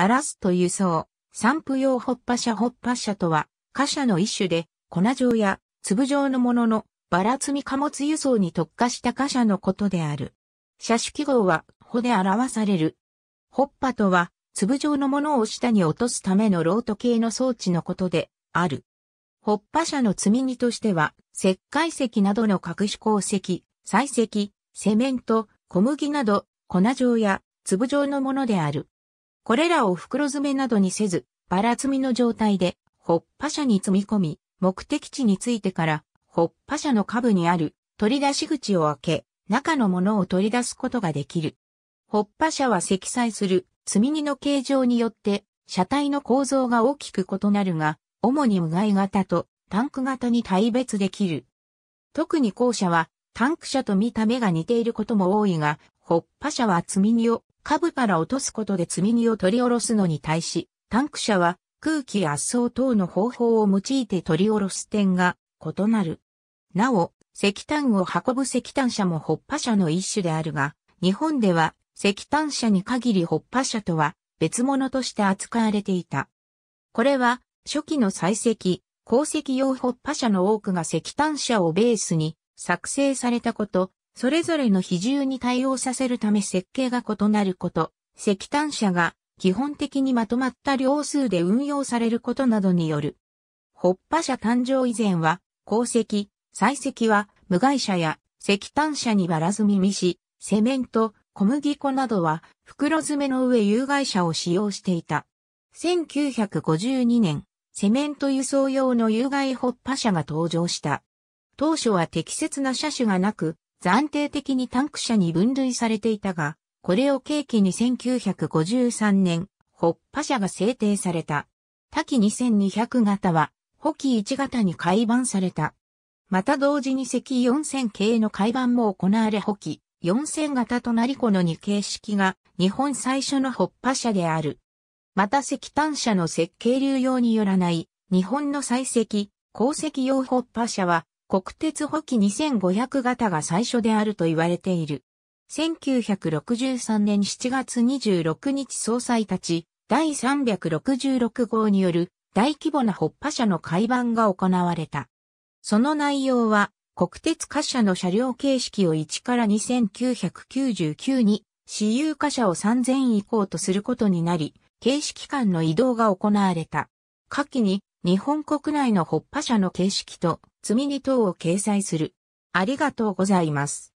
バラスト輸送、散布用ホッパ車ホッパ車とは、貨車の一種で、粉状や粒状のものの、バラ積み貨物輸送に特化した貨車のことである。車種記号は、穂で表される。ホッパとは、粒状のものを下に落とすためのロート系の装置のことで、ある。ホッパ車の積み荷としては、石灰石などの隠し鉱石、砕石、セメント、小麦など、粉状や粒状のものである。これらを袋詰めなどにせず、バラ積みの状態で、ホッパ車に積み込み、目的地についてから、ホッパ車の下部にある取り出し口を開け、中のものを取り出すことができる。ホッパ車は積載する積み荷の形状によって、車体の構造が大きく異なるが、主に無害型とタンク型に大別できる。特に後者はタンク車と見た目が似ていることも多いが、ホッパ車は積み荷を下部から落とすことで積み荷を取り下ろすのに対し、タンク車は空気圧送等の方法を用いて取り下ろす点が異なる。なお、石炭を運ぶ石炭車もホッパ車の一種であるが、日本では石炭車に限りホッパ車とは別物として扱われていた。これは初期の採石、鉱石用ホッパ車の多くが石炭車をベースに作成されたこと、それぞれの比重に対応させるため設計が異なること、石炭車が基本的にまとまった量数で運用されることなどによる。ホッパ車誕生以前は、鉱石、採石は無害車や石炭車にバラ積みし、セメント、小麦粉などは袋詰めの上有害車を使用していた。1952年、セメント輸送用の有害ホッパ車が登場した。当初は適切な車種がなく、暫定的にタンク車に分類されていたが、これを契機に1953年、ホッパ車が制定された。多機2200型は、補機1型に改版された。また同時に赤4000系の改版も行われ補機4000型となりこの2形式が日本最初のホッパ車である。また石炭車の設計流用によらない日本の採石、鉱石用ホッパ車は国鉄補機2500型が最初であると言われている。1963年7月26日総裁たち第366号による大規模なホッパ車の改版が行われた。その内容は国鉄貨車の車両形式を1から2999に私有貨車を3000以降とすることになり、形式間の移動が行われた。下記に日本国内のホッパ車の形式と積み荷等を掲載する。ありがとうございます。